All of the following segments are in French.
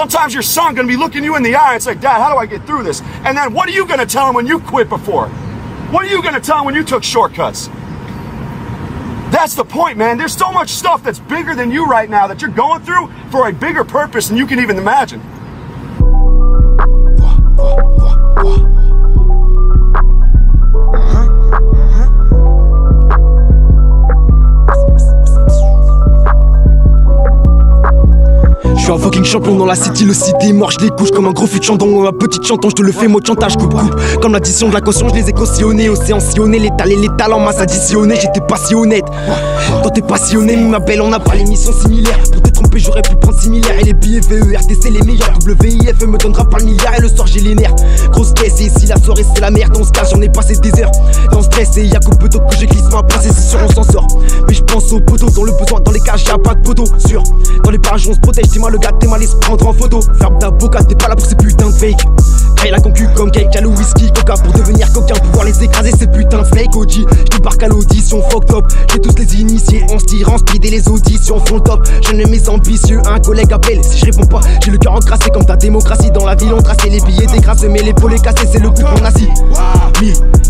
Sometimes your son gonna be looking you in the eye and say, Dad, how do I get through this? And then what are you gonna tell him when you quit before? What are you gonna tell him when you took shortcuts? That's the point, man. There's so much stuff that's bigger than you right now that you're going through for a bigger purpose than you can even imagine. Suis un fucking champion dans la city, le city mort, je les couche comme un gros fut chandon. Ma petite chanton, je te le fais, mot de chantage, coupe coupe. Comme l'addition de la caution, je les ai cautionnés. Océan sillonné, l'étal et les talents, masse additionné. J'étais pas si honnête. Toi t'es passionné, ma belle, on n'a pas l'émission similaire. Pour te tromper, j'aurais pu prendre similaire. Et les billets VERTC, les meilleurs. WIF me donnera pas le milliard. Et le soir, j'ai les nerfs. Grosse caisse, et ici la soirée, c'est la merde. On se cache, j'en ai passé des heures. Dans stress, et y'a que peu que j'ai glissé Dans le besoin, dans les cages, y'a pas de poteau. Sûr, dans les parages, on se protège. Dis-moi, le gars, t'es mal, se prendre en photo. Ferme ta boca, t'es pas là pour ces putains de fake. Créer la concu comme cake, y'a le whisky, coca pour devenir coquin, pouvoir les écraser, ces putains de fake OG. J'débarque à l'audition, fuck top. J'ai tous les initiés, on se tire en speed et les auditions font le top. Je ne mes ambitieux, un collègue appelle. Si je réponds pas, j'ai le cœur encrassé comme ta démocratie. Dans la ville, on tracé les billets décrassés, mais les poulets cassés, c'est le coup qu'on assis.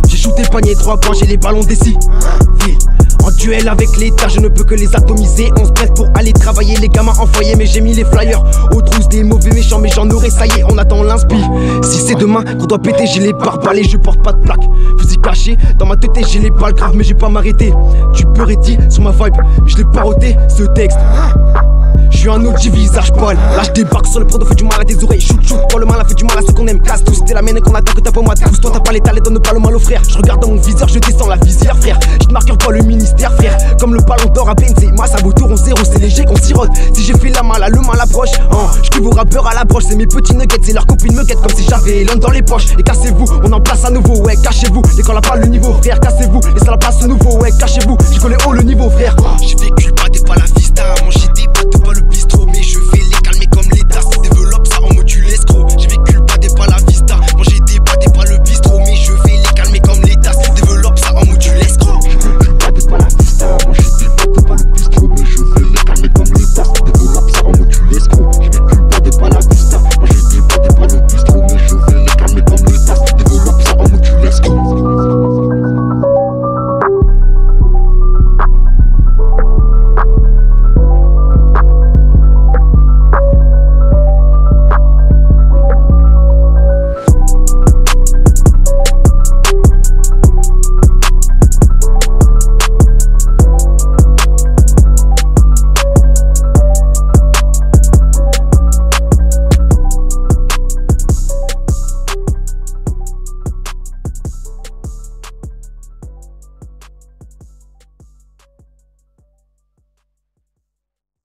J'ai shooté panier, 3 points, j'ai les ballons. En duel avec l'État, je ne peux que les atomiser. On se presse pour aller travailler, les gamins en foyer, mais j'ai mis les flyers aux des mauvais méchants, mais j'en aurai, ça y est, on attend l'inspi. Si c'est demain qu'on doit péter, j'ai les barres balais, je porte pas de plaque. Fusil caché, dans ma tête, j'ai les balles graves, mais j'ai pas m'arrêter. Tu peux réti sur ma vibe, je l'ai paroté, ce texte. Suis un OG visage poil Là je débarque sur le produit fait du mal à tes oreilles. Shoot shoot quand le mal a fait du mal à ceux qu'on aime. Casse tous t'es la mienne et qu'on attend que pas moi Pousse toi t'as pas l'état donne pas le mal aux frères Je regarde dans mon viseur je descends la visière frère. Je te marque pas le ministère frère. Comme le ballon d'or à Benzé ça vaut tour en zéro c'est léger qu'on sirote. Si j'ai fait la mal le mal approche hein. Je vos rappeurs à l'approche C'est mes petits nuggets c'est leurs copines me guettent Comme si j'avais l'homme dans les poches. Et cassez-vous on en place à nouveau ouais cachez-vous. Et quand la pas le niveau frère cassez-vous. Ça la place au nouveau ouais cachez-vous. J'ai collé haut le niveau frère. J'ai vécu pas pas la vista